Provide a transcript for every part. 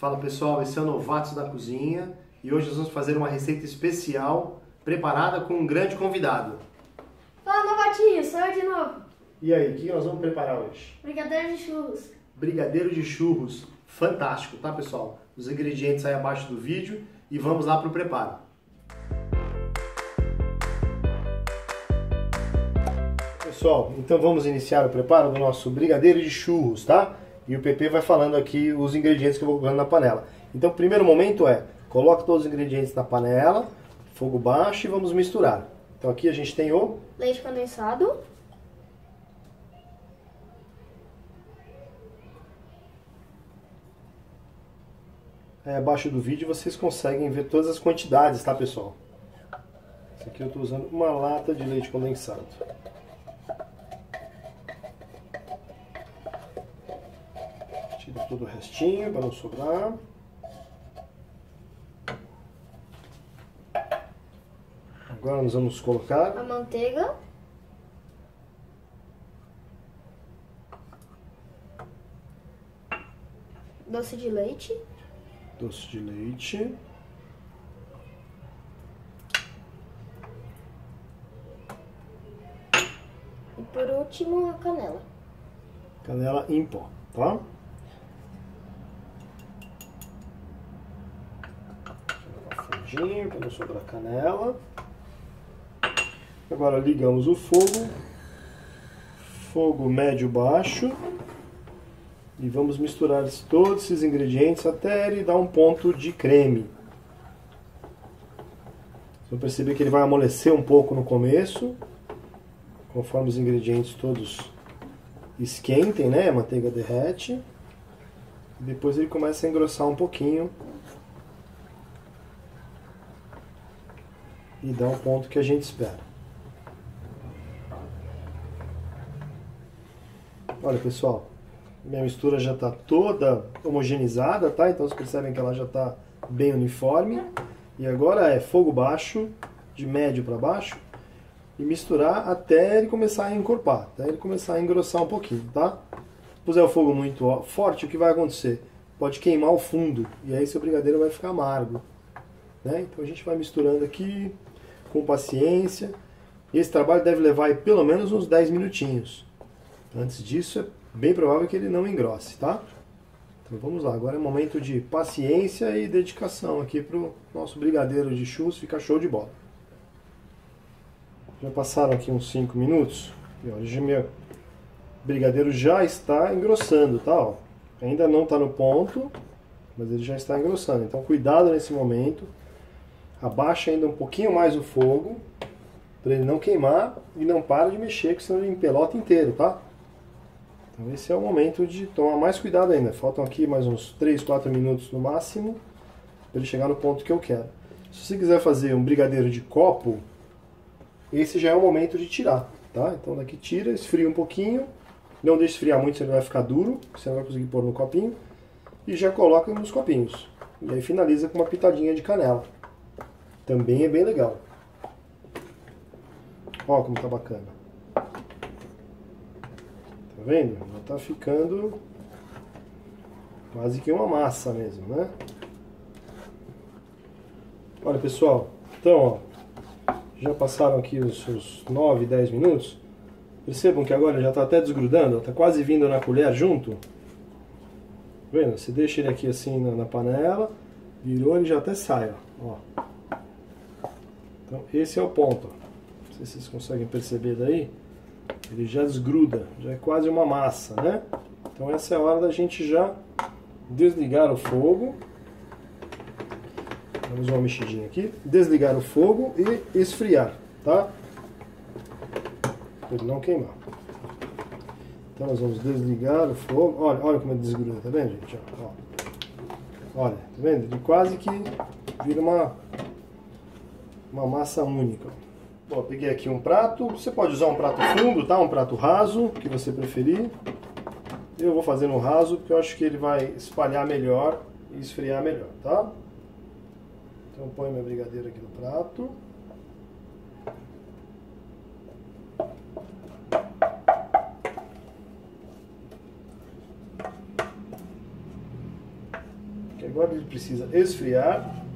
Fala pessoal, esse é o Novatos da Cozinha e hoje nós vamos fazer uma receita especial preparada com um grande convidado. Fala novatinho, sou eu de novo. E aí, o que nós vamos preparar hoje? Brigadeiro de churros. Brigadeiro de churros, fantástico, tá pessoal? Os ingredientes aí abaixo do vídeo e vamos lá para o preparo. Pessoal, então vamos iniciar o preparo do nosso brigadeiro de churros, tá? E o PP vai falando aqui os ingredientes que eu vou colocando na panela. Então, o primeiro momento é, coloque todos os ingredientes na panela, fogo baixo e vamos misturar. Então aqui a gente tem o... Leite condensado. É, abaixo do vídeo vocês conseguem ver todas as quantidades, tá pessoal? Esse aqui eu estou usando uma lata de leite condensado. Tira todo o restinho para não sobrar. Agora nós vamos colocar a manteiga. Doce de leite. Doce de leite. E por último a canela. Canela em pó, tá? Fundinho para não sobrar canela. Agora ligamos o fogo, fogo médio baixo, e vamos misturar todos esses ingredientes até ele dar um ponto de creme. Você vai perceber que ele vai amolecer um pouco no começo, conforme os ingredientes todos esquentem, né? A manteiga derrete. Depois ele começa a engrossar um pouquinho. E dá o ponto que a gente espera. Olha pessoal, minha mistura já está toda homogeneizada, tá? Então vocês percebem que ela já está bem uniforme. E agora é fogo baixo, de médio para baixo, e misturar até ele começar a encorpar, até ele começar a engrossar um pouquinho, tá? Se puser o fogo muito forte, o que vai acontecer? Pode queimar o fundo, e aí seu brigadeiro vai ficar amargo. Né? Então a gente vai misturando aqui com paciência. Esse trabalho deve levar pelo menos uns 10 minutinhos. Antes disso, é bem provável que ele não engrosse, tá? Então vamos lá, agora é momento de paciência e dedicação aqui para o nosso brigadeiro de churros ficar show de bola. Já passaram aqui uns 5 minutos e hoje meu brigadeiro já está engrossando, tá? Ó, ainda não está no ponto, mas ele já está engrossando. Então cuidado nesse momento, abaixa ainda um pouquinho mais o fogo para ele não queimar e não para de mexer, que senão ele empelota inteiro, tá? Então esse é o momento de tomar mais cuidado ainda. Faltam aqui mais uns 3, 4 minutos no máximo para ele chegar no ponto que eu quero. Se você quiser fazer um brigadeiro de copo, esse já é o momento de tirar, tá? Então daqui tira, esfria um pouquinho, não deixe esfriar muito, senão vai ficar duro, você não vai conseguir pôr no copinho, e já coloca nos copinhos. E aí finaliza com uma pitadinha de canela. Também é bem legal. Ó como tá bacana. Tá vendo? Já tá ficando quase que uma massa mesmo, né? Olha pessoal, então ó, já passaram aqui os, os 9, 10 minutos. Percebam que agora já está até desgrudando, está quase vindo na colher junto. Tá vendo? Você deixa ele aqui assim na, na panela, virou, ele já até sai, ó. Então esse é o ponto. Não sei se vocês conseguem perceber daí ele já desgruda, já é quase uma massa, né? Então essa é a hora da gente já desligar o fogo. Vamos uma mexidinha aqui. Desligar o fogo e esfriar, tá? Para ele não queimar. Então nós vamos desligar o fogo. Olha, olha como ele desgruda, tá vendo, gente? Ó. Olha, tá vendo? Ele quase que vira uma, uma massa única. Bom, peguei aqui um prato. Você pode usar um prato fundo, tá? Um prato raso, que você preferir. Eu vou fazer no raso, porque eu acho que ele vai espalhar melhor e esfriar melhor, tá? Então põe minha brigadeira aqui no prato. Que agora ele precisa esfriar.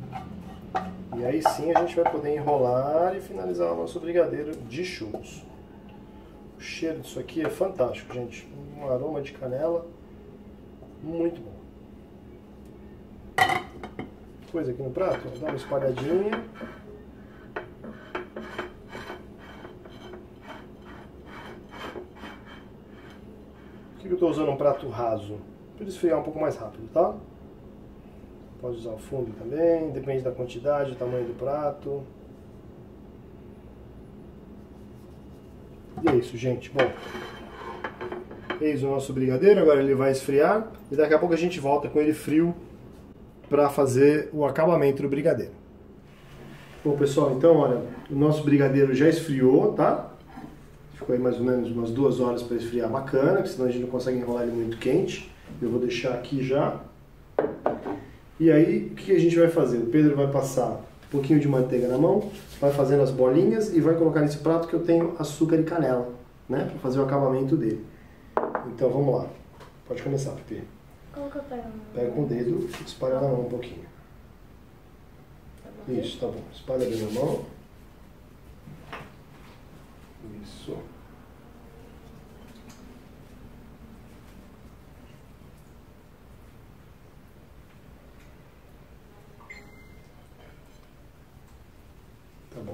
E aí sim a gente vai poder enrolar e finalizar o nosso brigadeiro de churros. O cheiro disso aqui é fantástico, gente. Um aroma de canela muito bom. Coisa aqui no prato, dá uma espalhadinha. Por que eu estou usando um prato raso? Para esfriar um pouco mais rápido, tá? Pode usar o fundo também, depende da quantidade, do tamanho do prato. E é isso, gente. Bom, eis o nosso brigadeiro, agora ele vai esfriar e daqui a pouco a gente volta com ele frio para fazer o acabamento do brigadeiro. Bom, pessoal, então, olha, o nosso brigadeiro já esfriou, tá? Ficou aí mais ou menos umas duas horas para esfriar bacana, porque senão a gente não consegue enrolar ele muito quente. Eu vou deixar aqui já. E aí, o que a gente vai fazer? O Pedro vai passar um pouquinho de manteiga na mão, vai fazendo as bolinhas e vai colocar nesse prato que eu tenho açúcar e canela, né? Para fazer o acabamento dele. Então, vamos lá. Pode começar, Pepe. Como que eu pego? Pega com o dedo e espalha na mão um pouquinho. Isso, tá bom. Espalha bem na mão. Isso.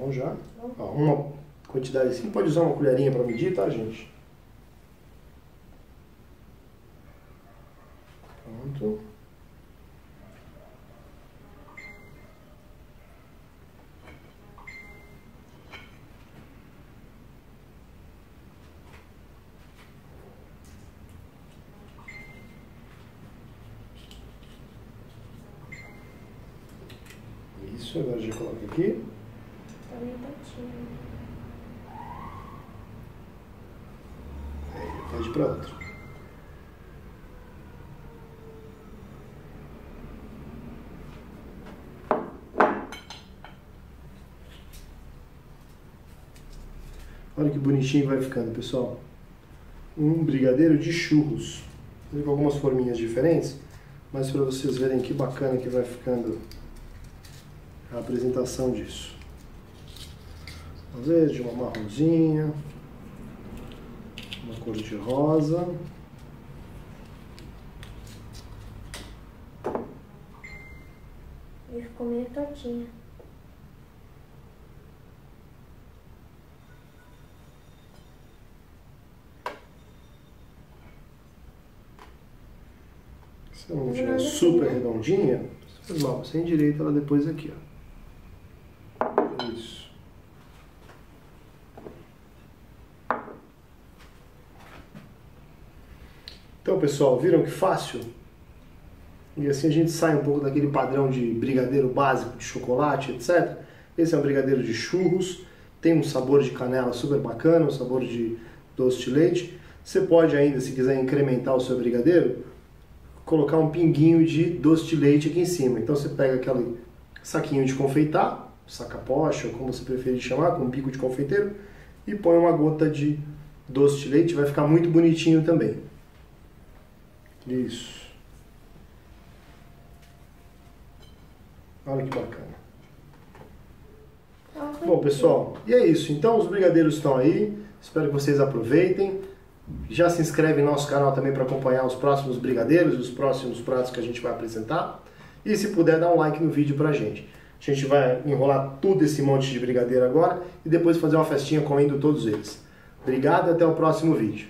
Bom já? Ó, uma quantidade assim, pode usar uma colherinha para medir, tá, gente? Pronto. Isso, agora já coloca aqui. Meio. Aí, pede para outro. Olha que bonitinho vai ficando, pessoal. Um brigadeiro de churros. Com algumas forminhas diferentes, mas para vocês verem que bacana que vai ficando a apresentação disso. Uma verde, uma marronzinha, uma cor de rosa. E ficou meio tortinha. Se ela não estiver super redondinha, faz mal. Você endireita ela depois aqui, ó. Isso. Então, pessoal, viram que fácil? E assim a gente sai um pouco daquele padrão de brigadeiro básico de chocolate, etc. Esse é um brigadeiro de churros, tem um sabor de canela super bacana, um sabor de doce de leite. Você pode ainda, se quiser incrementar o seu brigadeiro, colocar um pinguinho de doce de leite aqui em cima. Então você pega aquele saquinho de confeitar, saca-poche, ou como você preferir chamar, com um pico de confeiteiro, e põe uma gota de doce de leite, vai ficar muito bonitinho também. Isso. Olha que bacana. Bom, pessoal, e é isso. Então, os brigadeiros estão aí. Espero que vocês aproveitem. Já se inscreve no nosso canal também para acompanhar os próximos brigadeiros, os próximos pratos que a gente vai apresentar. E se puder, dá um like no vídeo pra gente. A gente vai enrolar tudo esse monte de brigadeiro agora e depois fazer uma festinha comendo todos eles. Obrigado e até o próximo vídeo.